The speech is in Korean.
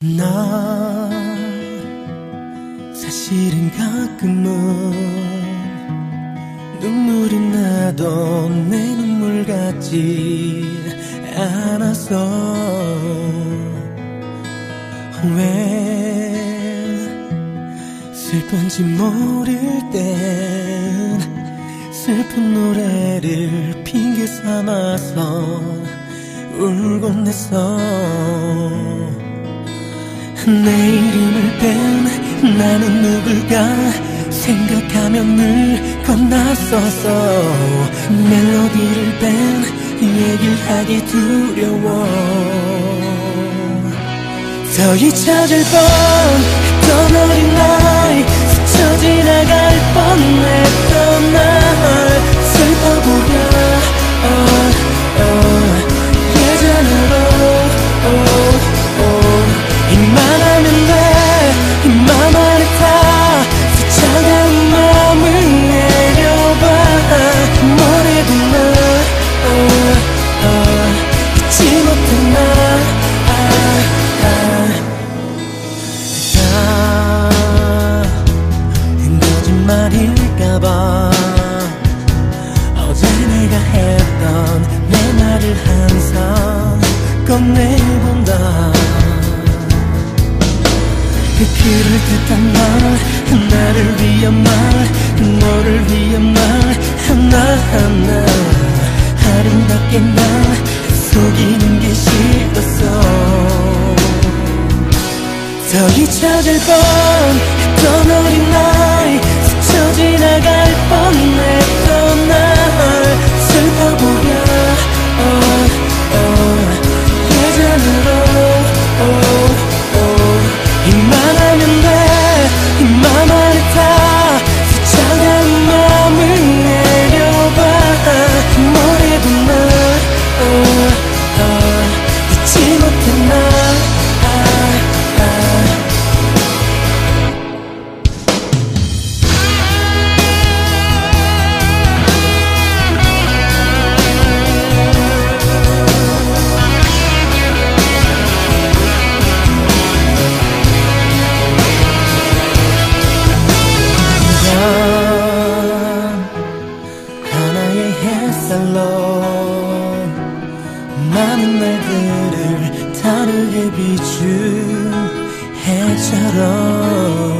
나 사실은 가끔은 눈물이 나도 내 눈물 같지 않아서. 왜 슬픈지 모를 땐 슬픈 노래를 핑계 삼아서 울곤 했어 내 이름을 뺀 나는 누굴까 생각하면 늘 겁났었어 멜로디를 뺀 얘기하기 두려워 더 잊혀질 뻔 거짓말일까봐 어제 내가 했던 내 말을 항상 꺼내본다. 그 그럴듯한 말 나를 위한 말 너를 위한 말 하나하나. 아름답게 난 속이는 게 싫었어. 더 잊혀질 뻔했던 어린 나 많은 날들을 다르게 비춘 해처럼